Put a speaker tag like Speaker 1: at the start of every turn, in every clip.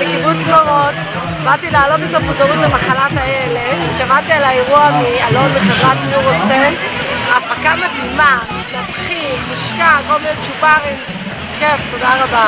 Speaker 1: בקיבוץ נורות, באתי להעלות את המודעות למחלת ה-ALS, שמעתי על האירוע מאלון בחברת נורוסנס, הפקה מדהימה, מבחיק, משקע, כל מיני צ'ופרים, כיף, תודה רבה.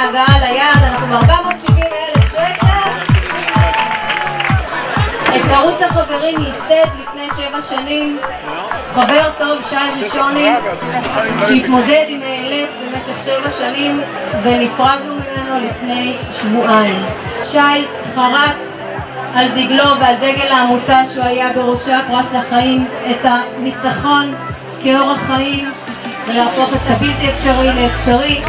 Speaker 2: מהגעה ליעד, אנחנו ב-470 אלף שקל. את ערוץ החברים ייסד לפני שבע שנים. חבר טוב שי ראשוני שהתמודד עם ALS במשך שבע שנים ונפרדנו ממנו לפני שבועיים. שי חרט על דגלו ועל דגל העמותה שהוא היה בראשה פרס לחיים את הניצחון כאורח חיים ולהפוך את הבלתי אפשרי לאפשרי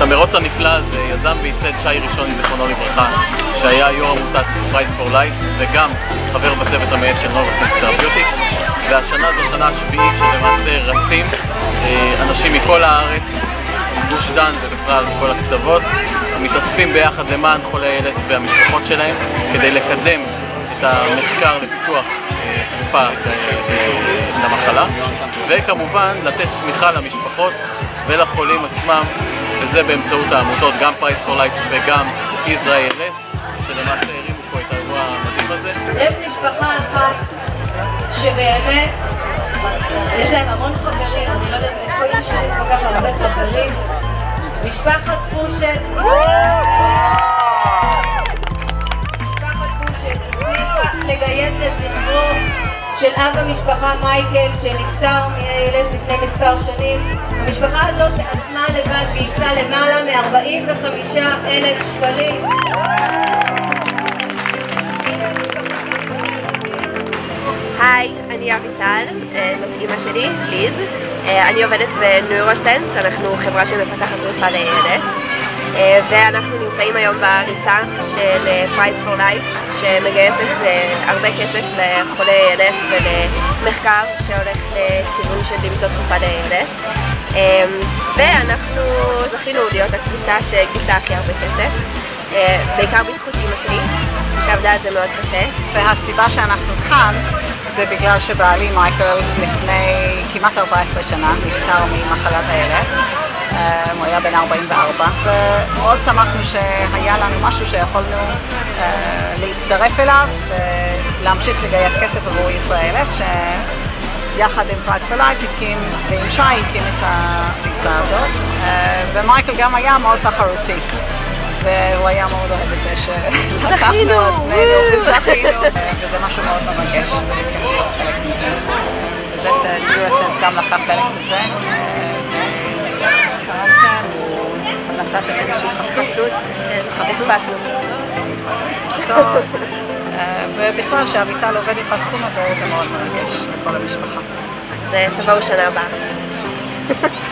Speaker 3: את המרוץ הנפלא הזה יזם וייסד שי ראשון, זיכרונו לברכה, שהיה יו"ר עמותת Price for Life וגם חבר בצוות המייעץ של נורוסנס תרפיוטיקס והשנה זו השנה השביעית שלמעשה רצים. אה, אנשים מכל הארץ, מגוש דן ובכלל מכל הקצוות מתאספים ביחד למען חולי ALS והמשפחות שלהם כדי לקדם את המחקר לפיתוח אה, תרופה אה, למחלה וכמובן לתת תמיכה למשפחות ולחולים עצמם וזה באמצעות העמותות, גם Price for Life וגם Israel ALS שלמעשה הרימו פה את האירוע המדהים הזה
Speaker 2: יש משפחה אחת שבאמת יש להם המון חברים, אני לא יודעת איפה יש להם כל כך הרבה חברים. משפחת פושט, משפחת פושט הצליחה לגייס לזכרו של אב המשפחה מייקל שנפטר מ-ALS לפני מספר שנים. המשפחה הזאת עצמה לבד גייסה למעלה מ-45 אלף שקלים.
Speaker 4: היי, אני אביטל, אה, זאת אימא שלי, ליז. אה, אני עובדת בנוירוסנס, אנחנו חברה שמפתחת תרופה ל-ALS. אה, ואנחנו נמצאים היום בריצה של Price for Life, שמגייסת הרבה כסף לחולי ALS ולמחקר שהולך לכיוון של למצוא תרופה ל-ALS. ואנחנו זכינו להיות הקבוצה שגייסה הכי הרבה כסף, בעיקר בזכות אימא שלי. שעבדה על זה מאוד קשה.
Speaker 5: והסיבה שאנחנו כאן זה בגלל שבעלי מייקל לפני כמעט 14 שנה נפטר ממחלת ה-ALS. אה, הוא היה בן 44, ומאוד שמחנו שהיה לנו משהו שיכולנו אה, להצטרף אליו ולהמשיך לגייס כסף עבור ישראל ALS, שיחד עם Price for Life הקים, ועם שי הקים את הקבוצה הזאת, אה, ומייקל גם היה מאוד תחרותי. והוא היה מאוד אוהב את זה שלקחנו עצמנו וזכינו, וזה משהו מאוד מרגש, וכיף להיות חלק מזה. וזה ניורסנס גם לקח חלק מזה. נתתם איזושהי חסות.
Speaker 4: כן, הדפסנו.
Speaker 5: חסות. אה, ובכלל, שאביטל עובדת בתחום הזה, זה מאוד מרגש לכל המשפחה.
Speaker 4: אז אה, תבואו שנה הבאה.